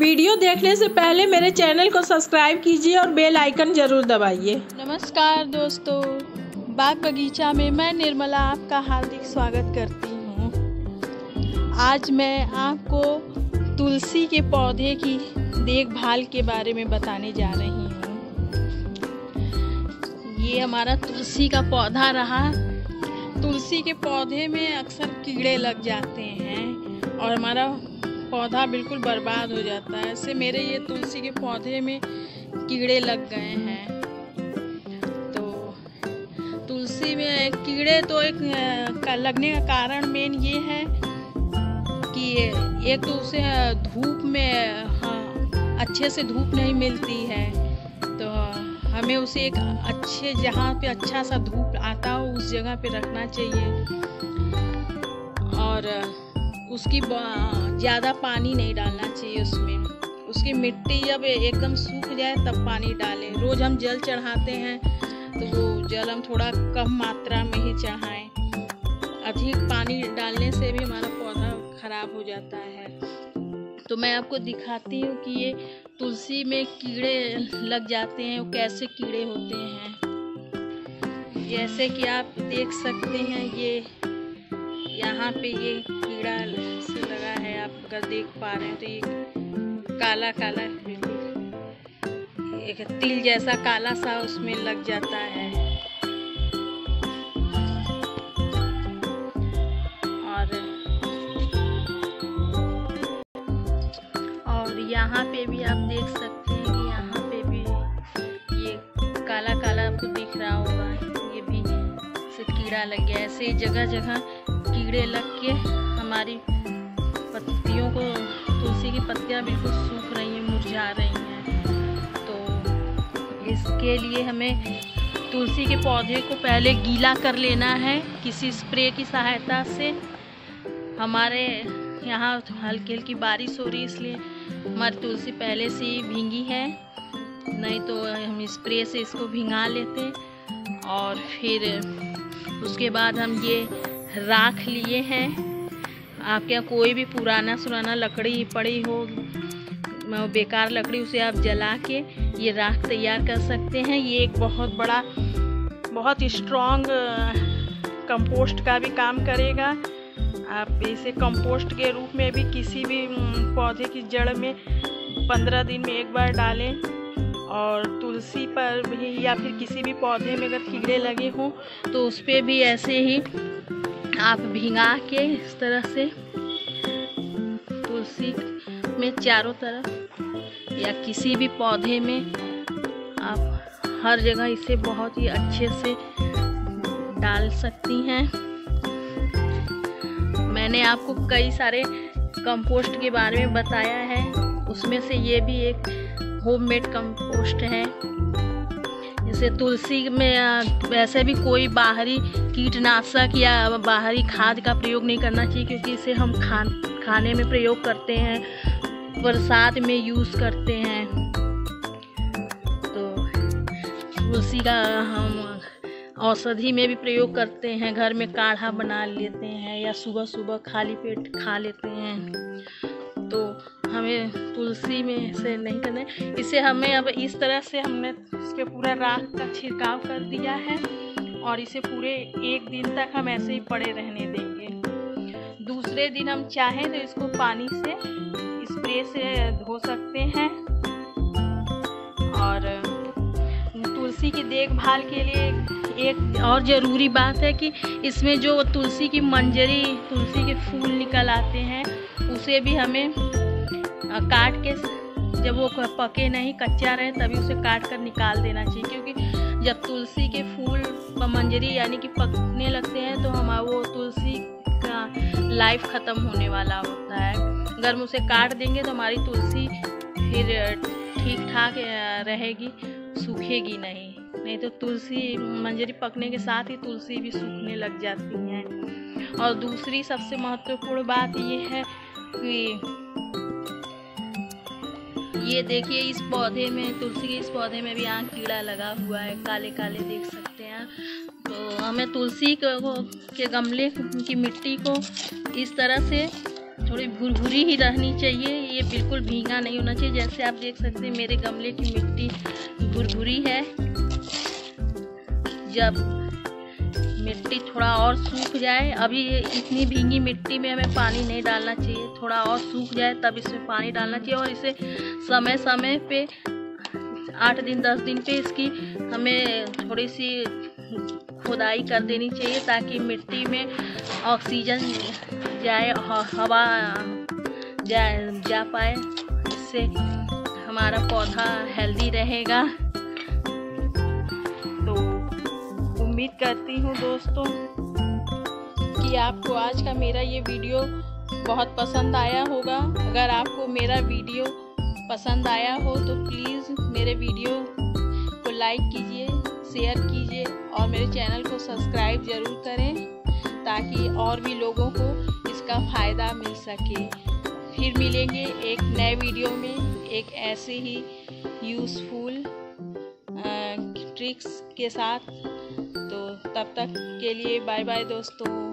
Video देखने से पहले मेरे चैनल को सब्सक्राइब कीजिए और बेल आइकन ज़रूर दबाइए। नमस्कार दोस्तों, बाग बगीचा में मैं निर्मला आपका हार्दिक स्वागत करती हूँ। आज मैं आपको तुलसी के पौधे की देखभाल के बारे में बताने जा रही हूँ। ये हमारा तुलसी का पौधा रहा। तुलसी के पौधे में अक्सर कीड़े लग जाते हैं और हमारा पौधा बिल्कुल बर्बाद हो जाता है। ऐसे मेरे ये तुलसी के पौधे में कीड़े लग गए हैं। तो तुलसी में कीड़े तो एक का लगने का कारण मेन ये है कि एक तो उसे धूप में हाँ अच्छे से धूप नहीं मिलती है। तो हमें उसे एक अच्छे, जहाँ पे अच्छा सा धूप आता हो, उस जगह पे रखना चाहिए। और उसकी ज़्यादा पानी नहीं डालना चाहिए उसमें। उसकी मिट्टी जब एकदम सूख जाए, तब पानी डालें। रोज़ हम जल चढ़ाते हैं तो वो जल हम थोड़ा कम मात्रा में ही चढ़ाएँ। अधिक पानी डालने से भी हमारा पौधा ख़राब हो जाता है। तो मैं आपको दिखाती हूँ कि ये तुलसी में कीड़े लग जाते हैं, वो कैसे कीड़े होते हैं। जैसे कि आप देख सकते हैं, ये यहाँ पे ये कीड़ा से लगा है, आप अगर देख पा रहे हैं तो ये काला काला एक तिल जैसा काला सा उसमें लग जाता है। और और यहाँ पे भी आप देख सकते हैं कि यहाँ पे भी ये काला काला आपको दिख रहा होगा। ये भी से कीड़ा लग गया। ऐसे जगह जगह कीड़े लग के हमारी पत्तियों को, तुलसी की पत्तियाँ बिल्कुल सूख रही हैं, मुरझा रही हैं। तो इसके लिए हमें तुलसी के पौधे को पहले गीला कर लेना है किसी स्प्रे की सहायता से। हमारे यहाँ हल्की हल्की बारिश हो रही है, इसलिए हमारी तुलसी पहले से ही भींगी है। नहीं तो हम स्प्रे से इसको भिंगा लेते और फिर उसके बाद हम ये राख लिए हैं। आपके यहाँ कोई भी पुराना सुराना लकड़ी पड़ी हो बेकार लकड़ी उसे आप जला के ये राख तैयार कर सकते हैं। ये एक बहुत बड़ा, बहुत स्ट्रॉन्ग कंपोस्ट का भी काम करेगा। आप इसे कंपोस्ट के रूप में भी किसी भी पौधे की जड़ में पंद्रह दिन में एक बार डालें और तुलसी पर भी या फिर किसी भी पौधे में अगर कीड़े लगे हों तो उस पर भी ऐसे ही आप भिंगा के इस तरह से तुलसी में चारों तरफ़ या किसी भी पौधे में आप हर जगह इसे बहुत ही अच्छे से डाल सकती हैं। मैंने आपको कई सारे कंपोस्ट के बारे में बताया है। उसमें से ये भी एक होममेड कंपोस्ट है। जैसे तुलसी में वैसे भी कोई बाहरी कीटनाशक या बाहरी खाद का प्रयोग नहीं करना चाहिए, क्योंकि इसे हम खान, खाने में प्रयोग करते हैं, बरसात में यूज़ करते हैं। तो तुलसी का हम औषधि में भी प्रयोग करते हैं, घर में काढ़ा बना लेते हैं या सुबह सुबह खाली पेट खा लेते हैं। तो हमें तुलसी में से नहीं करना इसे हमें अब इस तरह से हमने इसके पूरा राख का छिड़काव कर दिया है और इसे पूरे एक दिन तक हम ऐसे ही पड़े रहने देंगे। दूसरे दिन हम चाहें तो इसको पानी से स्प्रे से धो सकते हैं। और तुलसी की देखभाल के लिए एक और ज़रूरी बात है कि इसमें जो तुलसी की मंजरी, तुलसी के फूल निकल आते हैं उसे भी हमें काट के जब वो पके नहीं, कच्चा रहे, तभी उसे काट कर निकाल देना चाहिए, क्योंकि जब तुलसी के फूल मंजरी यानी कि पकने लगते हैं तो हम, वो तुलसी का लाइफ ख़त्म होने वाला होता है। अगर हम उसे काट देंगे तो हमारी तुलसी फिर ठीक ठाक रहेगी, सूखेगी नहीं। नहीं तो तुलसी, मंजरी पकने के साथ ही तुलसी भी सूखने लग जाती हैं। और दूसरी सबसे महत्वपूर्ण बात ये है कि ये देखिए, इस पौधे में, तुलसी के इस पौधे में भी आँख कीड़ा लगा हुआ है। काले काले देख सकते हैं तो हमें तुलसी को, के गमले की मिट्टी को इस तरह से थोड़ी भुरभुरी ही रहनी चाहिए। ये बिल्कुल भींगा नहीं होना चाहिए। जैसे आप देख सकते हैं, मेरे गमले की मिट्टी भुरभुरी है। जब मिट्टी थोड़ा और सूख जाए। अभी इतनी भींगी मिट्टी में हमें पानी नहीं डालना चाहिए। थोड़ा और सूख जाए तब इसमें पानी डालना चाहिए और इसे समय समय पे, आठ दिन, दस दिन पे इसकी हमें थोड़ी सी खुदाई कर देनी चाहिए ताकि मिट्टी में ऑक्सीजन जाए हवा जा जा पाए। इससे हमारा पौधा हेल्दी रहेगा। तो उम्मीद करती हूँ दोस्तों कि आपको आज का मेरा ये वीडियो बहुत पसंद आया होगा। अगर आपको मेरा वीडियो पसंद आया हो तो प्लीज़ मेरे वीडियो को लाइक कीजिए, शेयर कीजिए और मेरे चैनल को सब्सक्राइब ज़रूर करें ताकि और भी लोगों को इसका फ़ायदा मिल सके। फिर मिलेंगे एक नए वीडियो में, एक ऐसे ही यूज़फुल ट्रिक्स के साथ। तब तक के लिए बाय बाय दोस्तों।